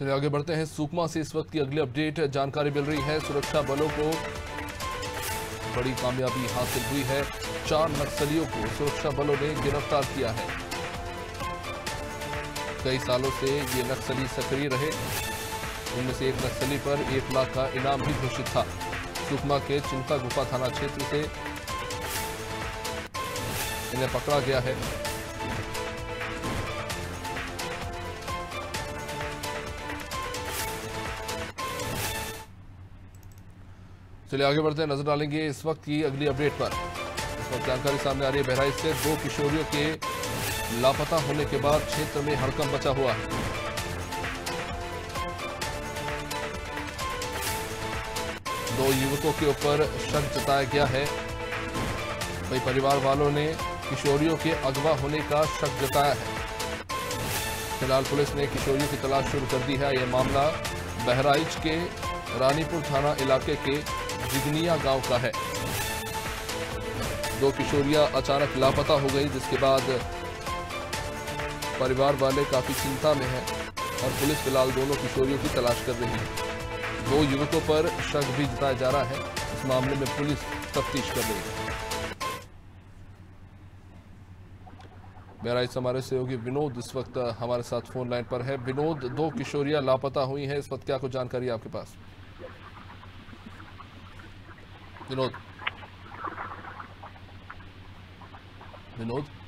चलिए आगे बढ़ते हैं। सुकमा से इस वक्त की अगली अपडेट। जानकारी मिल रही है, सुरक्षा बलों को बड़ी कामयाबी हासिल हुई है। चार नक्सलियों को सुरक्षा बलों ने गिरफ़्तार किया है। कई सालों से ये नक्सली सक्रिय रहे। उनमें से एक नक्सली पर एक लाख का इनाम भी घोषित था। सुकमा के चिंता गुफा थाना क्षेत्र से इन्हें पकड़ा गया है। चलिए आगे बढ़ते हैं, नज़र डालेंगे इस वक्त की अगली अपडेट पर। इस वक्त जानकारी सामने आ रही है, बहराइच से दो किशोरियों के लापता होने के बाद क्षेत्र में हड़कंप बचा हुआ है। दो युवकों के ऊपर शक जताया गया है। वही परिवार वालों ने किशोरियों के अगवा होने का शक जताया है। फ़िलहाल पुलिस ने किशोरियों की तलाश शुरू कर दी है। यह मामला बहराइच के रानीपुर थाना इलाके के जिगनिया गाँव का है। दो किशोरियाँ अचानक लापता हो गई, जिसके बाद परिवार वाले काफ़ी चिंता में हैं और पुलिस फ़िलहाल दोनों किशोरियों की तलाश कर रही है। दो युवकों पर शक भी जताया जा रहा है। इस मामले में पुलिस तफ्तीश कर रही है। बहराइच हमारे सहयोगी विनोद इस वक्त हमारे साथ फ़ोन लाइन पर है। विनोद, दो किशोरियाँ लापता हुई हैं। इस वक्त क्या कुछ जानकारी आपके पास? विनोद विनोद